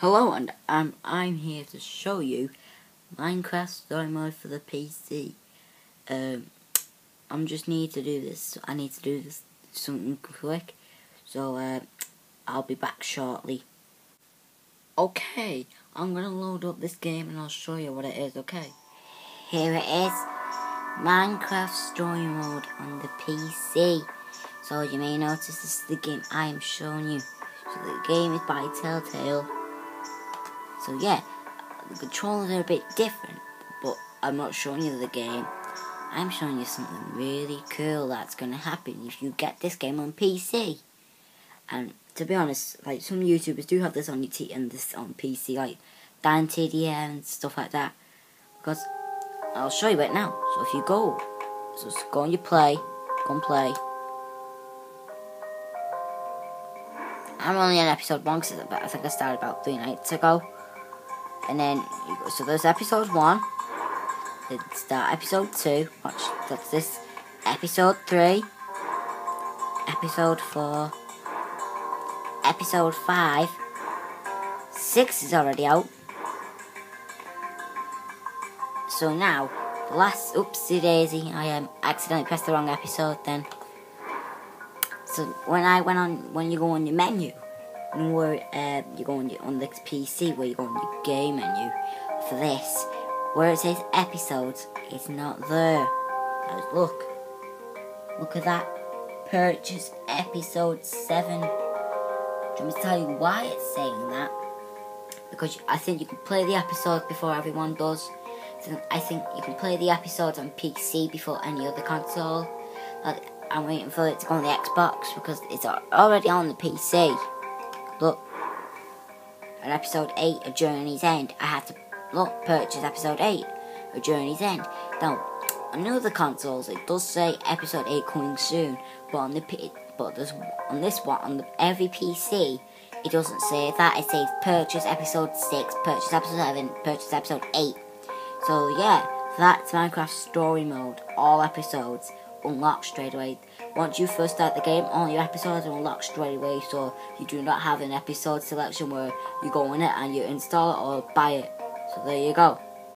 Hello, and um, I'm here to show you Minecraft Story Mode for the PC. Um, I'm just need to do this. I need to do this something quick, so uh, I'll be back shortly. Okay, I'm gonna load up this game and I'll show you what it is. Okay, here it is, Minecraft Story Mode on the PC. So you may notice this is the game I am showing you. So the game is by Telltale. So yeah, the controls are a bit different, but I'm not showing you the game. I'm showing you something really cool that's going to happen if you get this game on PC. And to be honest, like some YouTubers do have this on your T and this on PC, like Dan TDM and stuff like that. Because I'll show you it now. So if you go, so just go on your play, go and play. I'm only on episode one because I think I started about three nights ago. And then, so there's episode one. Then start episode two. Watch, that's this. Episode three. Episode four. Episode five. Six is already out. So now, the last, oopsie daisy, I um, accidentally pressed the wrong episode then. So when I went on, when you go on your menu, where you go on, your, on the PC, where you go on your game menu, for this, where it says episodes, it's not there. Now look, look at that. Purchase episode 7. Do you want me tell you why it's saying that? Because I think you can play the episodes before everyone does. I think you can play the episodes on PC before any other console. Like, I'm waiting for it to go on the Xbox because it's already on the PC. Look, an episode 8 of Journey's End, I had to look purchase episode 8 of Journey's End. Now, on other consoles, it does say episode 8 coming soon, but on the but there's on this one on the, every PC, it doesn't say that. It says purchase episode 6, purchase episode 7, purchase episode 8. So yeah, that's Minecraft Story Mode. All episodes unlock straight away. Once you first start the game, all your episodes are unlocked straight away, so you do not have an episode selection where you go in it and you install it or buy it. So there you go.